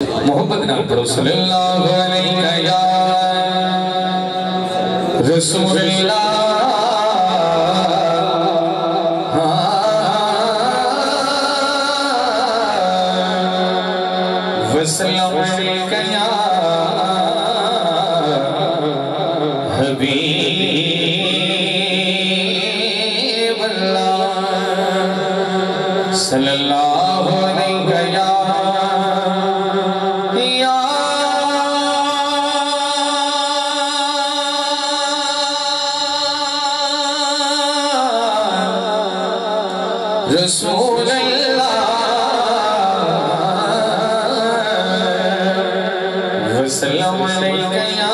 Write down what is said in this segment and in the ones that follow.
محبت نال پڑھو صلی اللہ علیہ یا رسول اللہ وسلم علیہ یا حبیب اللہ رسول اللہ وسلم علیہ یا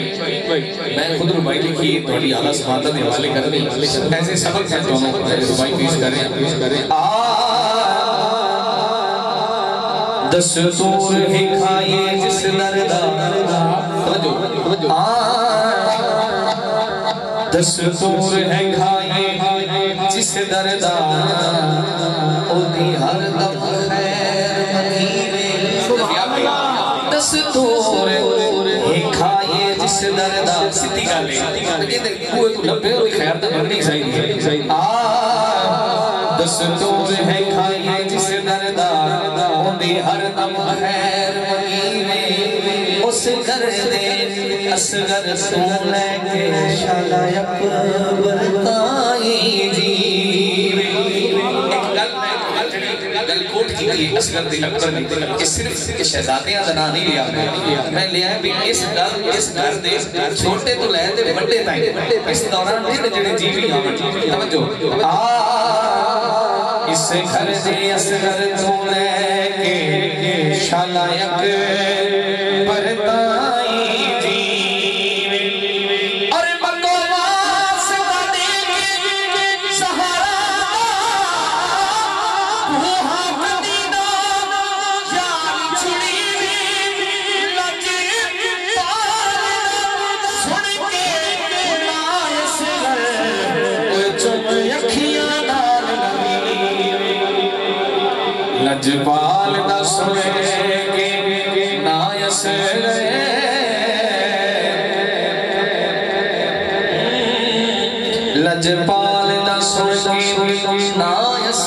میں خود ربائی لکھی تھوڑی آلہ سماتا دے والے کر رہی ایسے سبق ہیں دونوں ربائی پیش کریں دستور ہی کھائیے جس دردہ دستور ہے کھائیے جس دردہ ہوتی ہر دم خیر مدینے۔ دستور ہے خیر دا بھرنی چاہیے۔ دستور ہے کھائیے جس دردہ ہوتی ہر دم خیر مدینے اس گھر دے اسگر سن لے کے شالا اکبر تائی جی۔ ایک کی گئی اسگر دے اکبر نے یہ صرف شہزادیاں زنا نہیں لیا میں لیا ہے بھی اس گل، اس گھر دے چھوٹے تو لے دے بڑے تائیں۔ اس دوران دن جڑے جی بھی آمن توجہ۔ اس گھر دے اسگر تو لے کے شالا یک اجبال لجپال دا سنے کے لجپال دا سنے کے نائس